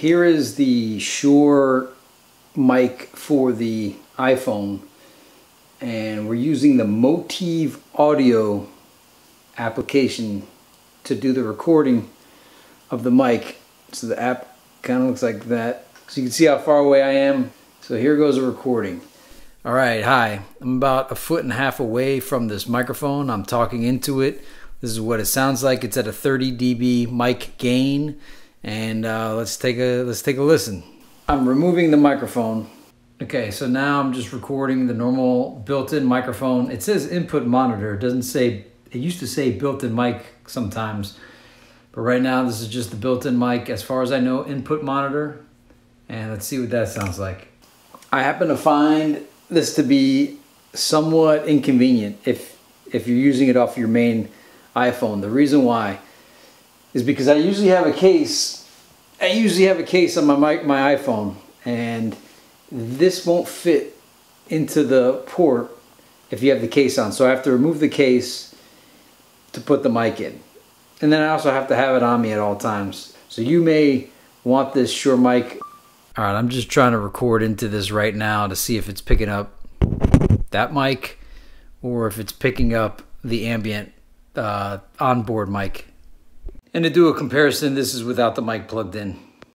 here is the Shure mic for the iPhone and we're using the MOTIV Audio application to do the recording of the mic. So the app kind of looks like that. So you can see how far away I am. So here goes a recording. All right, hi. I'm about a foot and a half away from this microphone. I'm talking into it. This is what it sounds like. It's at a 30 dB mic gain, and uh, let's take a let's take a listen. I'm removing the microphone. Okay, so now I'm just recording the normal built-in microphone. It says input monitor. It doesn't say. It used to say built-in mic sometimes, but right now this is just the built-in mic. As far as I know, input monitor. And let's see what that sounds like. I happen to find this to be somewhat inconvenient if if you're using it off your main iPhone. The reason why is because I usually have a case. I usually have a case on my mic, my iPhone, and this won't fit into the port if you have the case on. So I have to remove the case to put the mic in. And then I also have to have it on me at all times. So you may want this Shure mic. All right, I'm just trying to record into this right now to see if it's picking up that mic or if it's picking up the ambient uh, onboard mic. And to do a comparison, this is without the mic plugged in.